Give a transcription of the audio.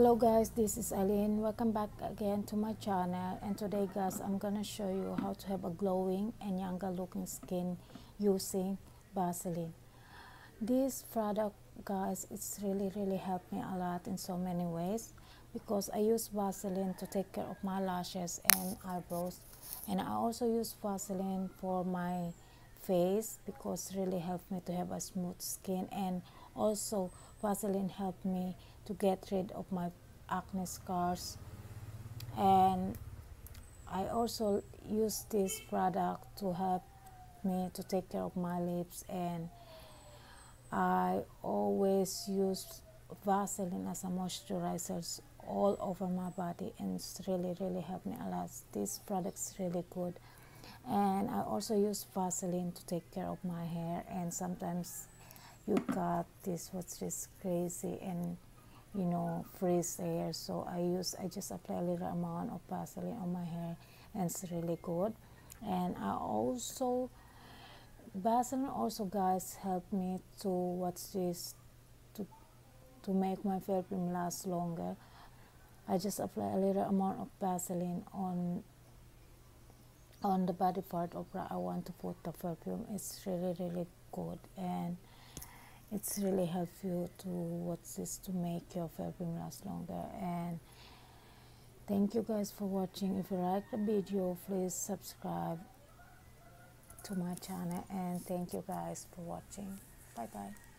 hello guys this is Aileene welcome back again to my channel. And today guys I'm gonna show you how to have a glowing and younger looking skin using Vaseline. This product guys it's really really helped me a lot in so many ways because I use Vaseline to take care of my lashes and eyebrows. And I also use Vaseline for my face because it really helped me to have a smooth skin and also Vaseline helped me to get rid of my acne scars. And I also use this product to help me to take care of my lips. And I always use Vaseline as a moisturizer all over my body and it's really really helped me a lot. This product's really good. And I also use Vaseline to take care of my hair and sometimes you got this what's this crazy and you know freeze hair so i use i just apply a little amount of vaseline on my hair and it's really good. And i also vaseline also guys help me to what's this to to make my perfume last longer. I just apply a little amount of vaseline on on the body part of where i want to put the perfume. It's really really good. And it's really helpful to watch this to make your perfume last longer. And thank you guys for watching. If you like the video please subscribe to my channel. And thank you guys for watching. Bye bye